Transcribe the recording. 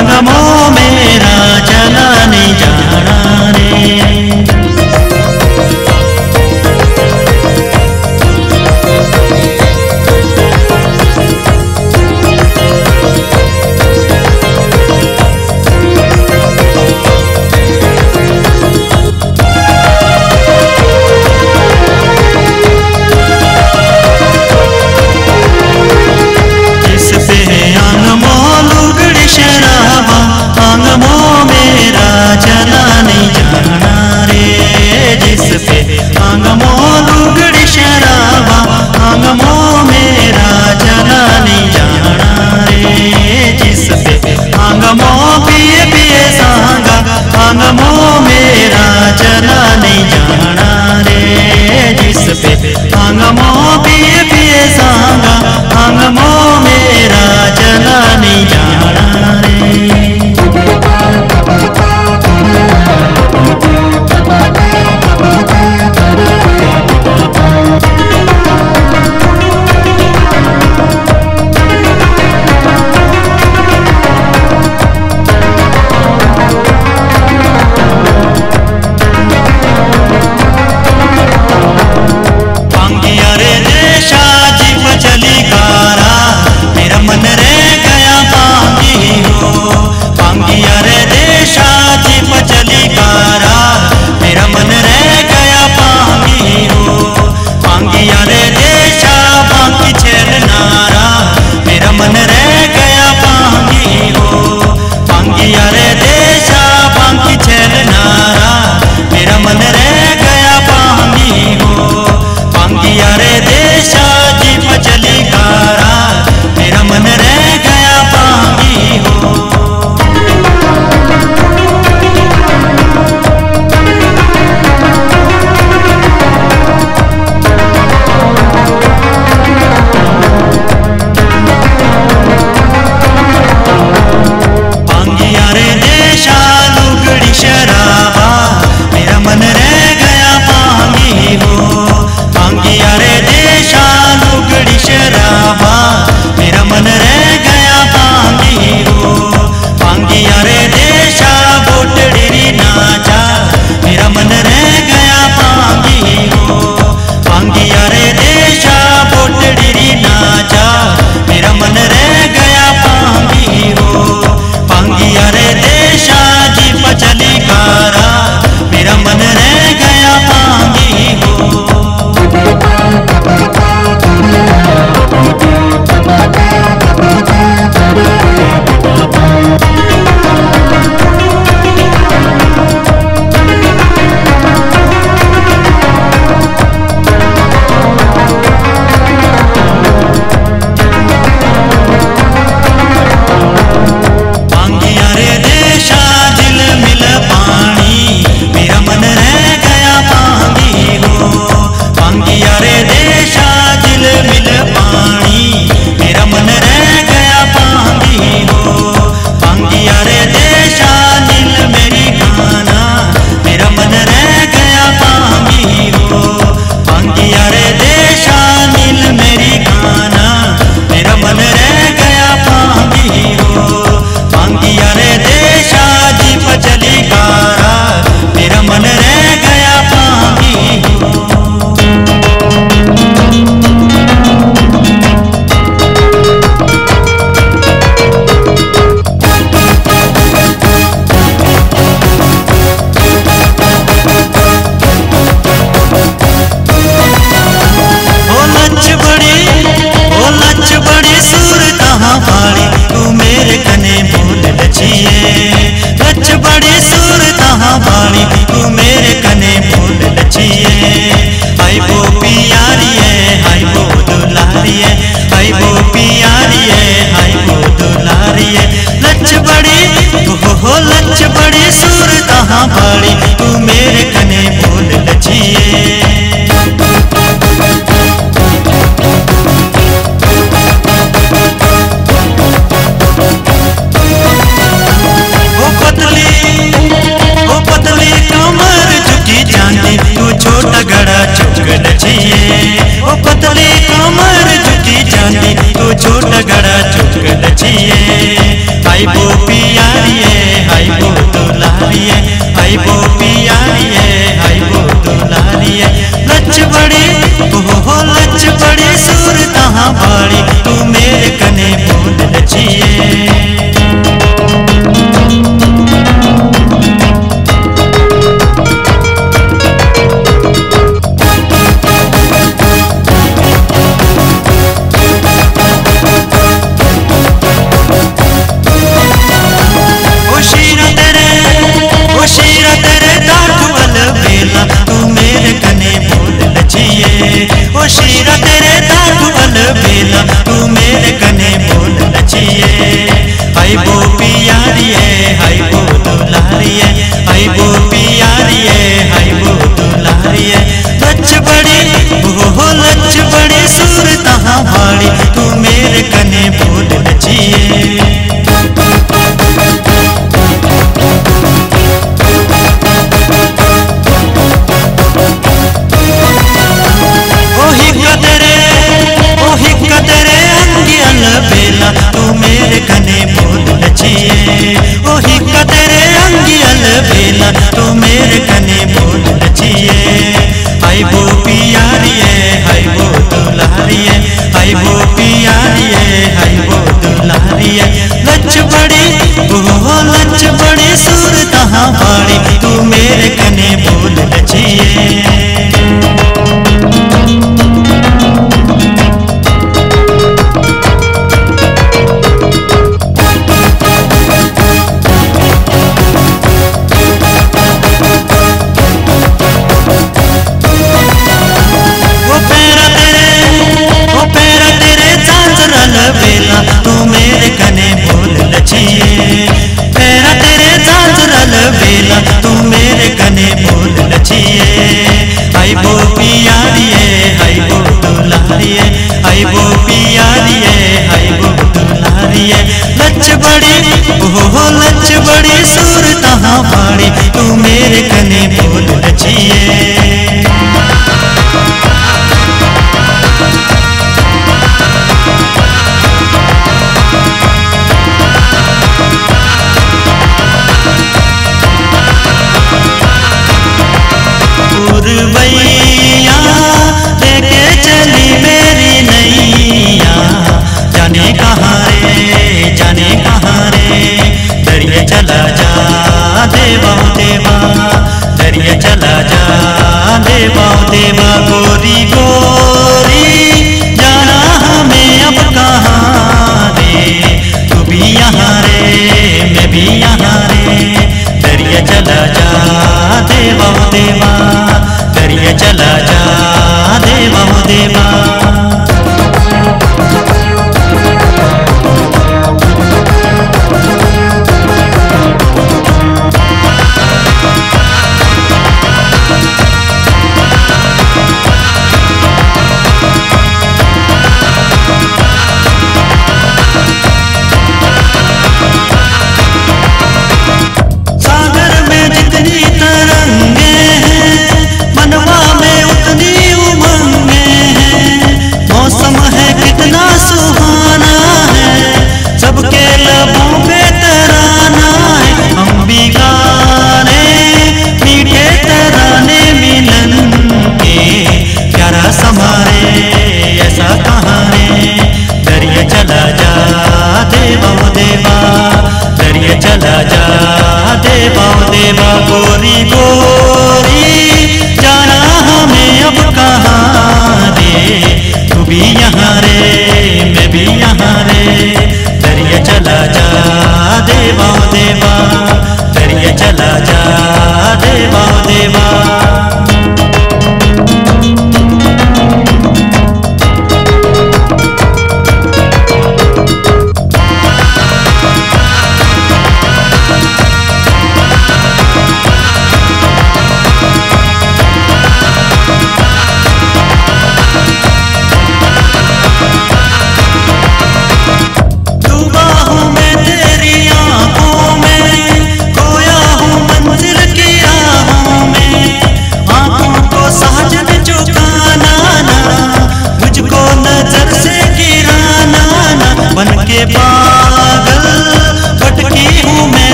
संगमों मेरा चला नहीं जाना। momento. छोट गड़ा चुकल छिए हाई बो पियारिए हाई बो दुलारिए हाई बो